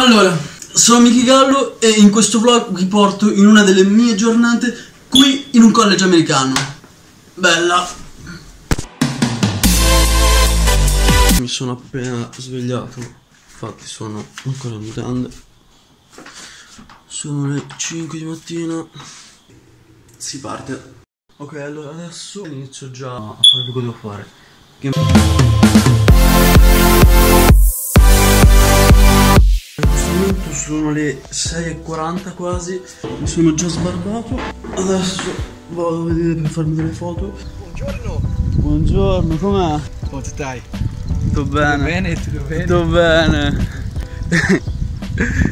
Allora, sono Michi Gallo e in questo vlog vi porto in una delle mie giornate qui in un college americano. Bella. Mi sono appena svegliato, infatti sono ancora in mutande. Sono le 5 di mattina. Si parte. Ok, allora adesso inizio già a fare quello che devo fare. Che... sono le 6.40 quasi, mi sono già sbarbato, adesso vado a vedere per farmi delle foto. Buongiorno. Buongiorno, com'è? Come stai? Tutto bene? Bene, tutto bene. Tutto bene.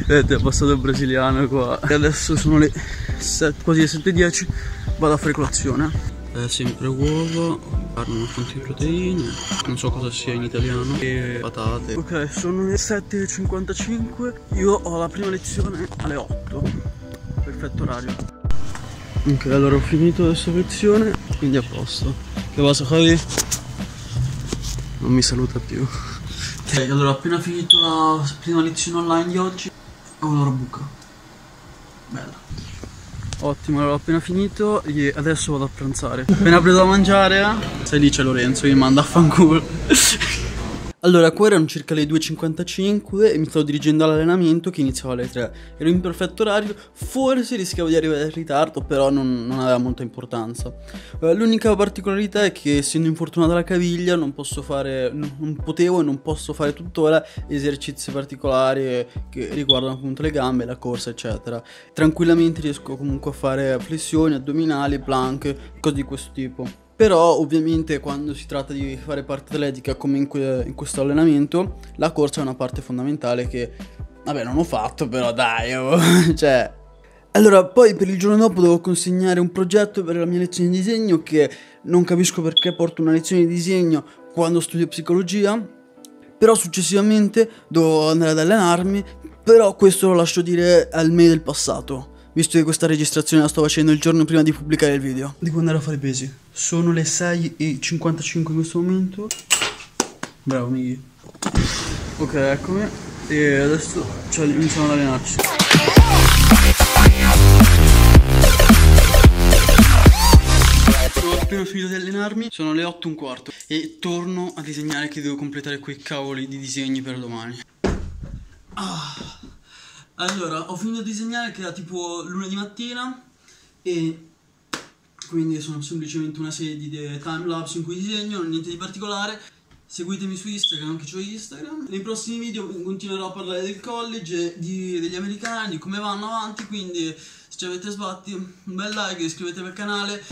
Vedete, è passato il brasiliano qua. E adesso sono le 7, quasi le 7.10, vado a fare colazione. Eh, sempre uova, carne, una fonte di proteine, non so cosa sia in italiano, e patate. Ok, sono le 7.55, io ho la prima lezione alle 8. Perfetto orario. Ok, allora ho finito adesso lezione, quindi a posto. Che cosa fai? Non mi saluta più. Ok, allora ho appena finito la prima lezione online di oggi. Ho un'ora buca. Bella. Ottimo, allora ho appena finito e adesso vado a pranzare. Appena preso da mangiare, sai lì c'è Lorenzo che mi manda a fanculo. Allora, qua erano circa le 2.55 e mi stavo dirigendo all'allenamento che iniziava alle 3. Ero in perfetto orario, forse rischiavo di arrivare in ritardo, però non, non aveva molta importanza. Eh, l'unica particolarità è che essendo infortunato alla caviglia non posso fare, non, non potevo e non posso fare tuttora esercizi particolari che riguardano appunto le gambe, la corsa, eccetera. Tranquillamente riesco comunque a fare flessioni, addominali, plank, cose di questo tipo. Però ovviamente quando si tratta di fare parte atletica come in, que- in, questo allenamento, la corsa è una parte fondamentale che, vabbè, non ho fatto, però dai, oh, cioè... Allora, poi per il giorno dopo devo consegnare un progetto per la mia lezione di disegno che non capisco perché porto una lezione di disegno quando studio psicologia, però successivamente devo andare ad allenarmi, però questo lo lascio dire al me del passato visto che questa registrazione la sto facendo il giorno prima di pubblicare il video. Devo andare a fare i pesi. Sono le 6.55 in questo momento. Bravo Mighi. Ok, eccomi. E adesso cioè, iniziamo ad allenarci. Ho appena finito di allenarmi, sono le 8 e un quarto e torno a disegnare che devo completare quei cavoli di disegni per domani. Ah. Allora, ho finito di disegnare che era tipo lunedì mattina e quindi sono semplicemente una serie di timelapse in cui disegno, niente di particolare. Seguitemi su Instagram, che ho Instagram. Nei prossimi video continuerò a parlare del college, di, degli americani, come vanno avanti, quindi se ci avete sbatti un bel like, iscrivetevi al canale.